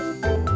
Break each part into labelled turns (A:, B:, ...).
A: Música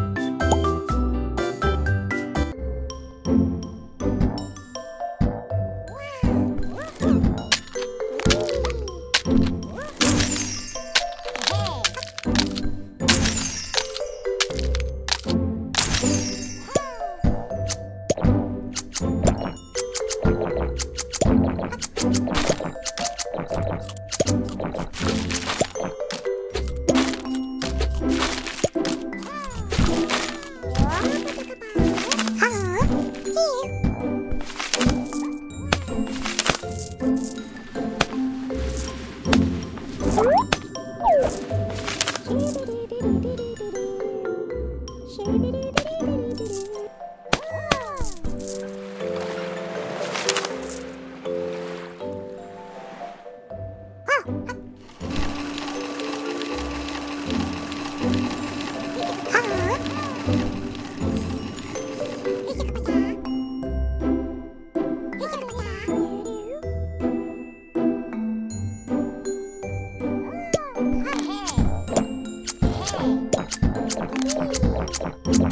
A: Thank you.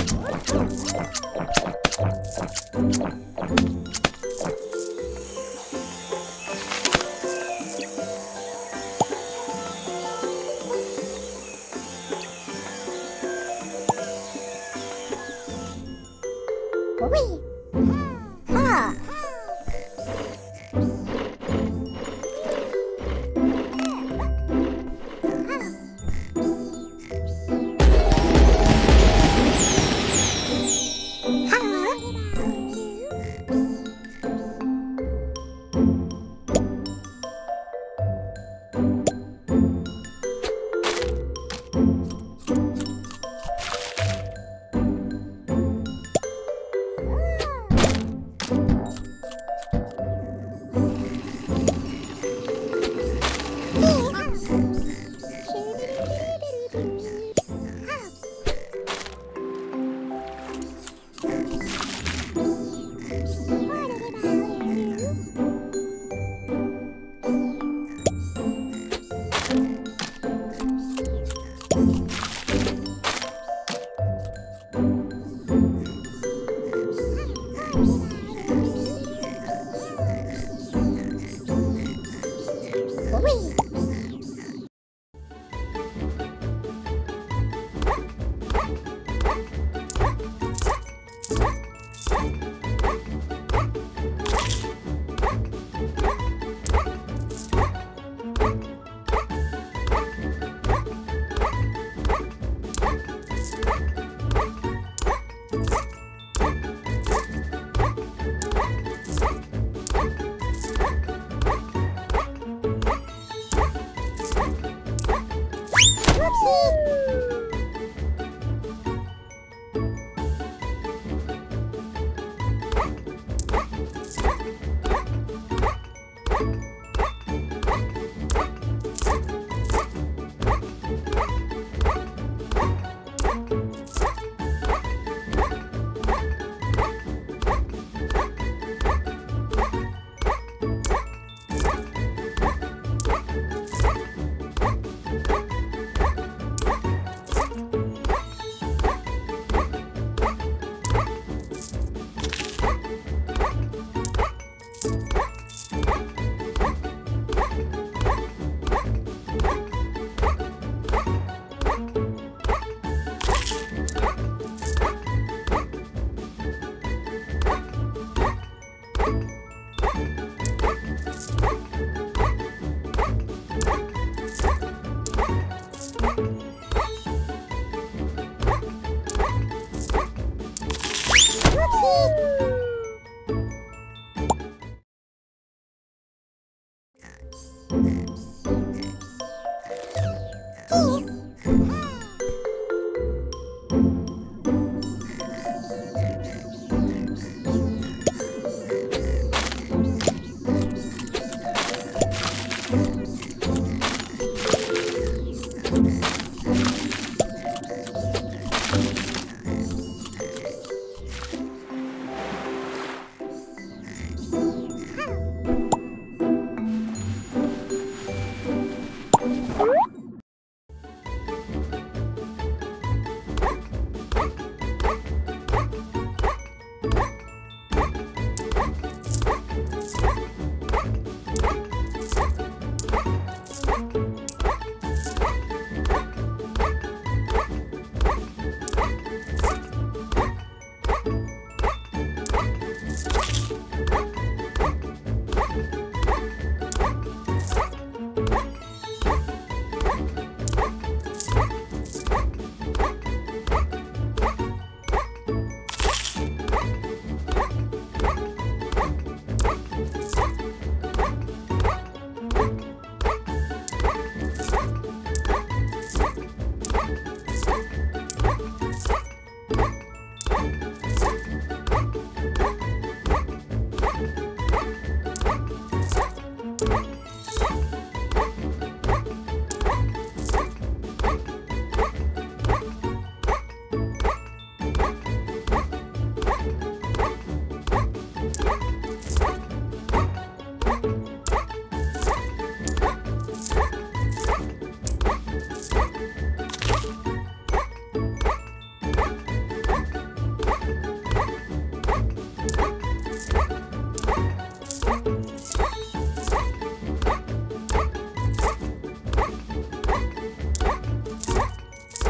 A: Woo!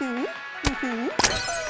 B: Mm-hmm.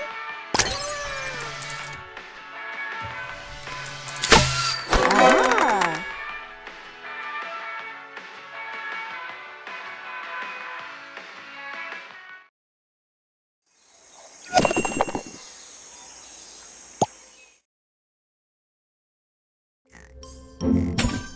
B: Mm-hmm.